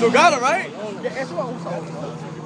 Still got it, right? Yeah.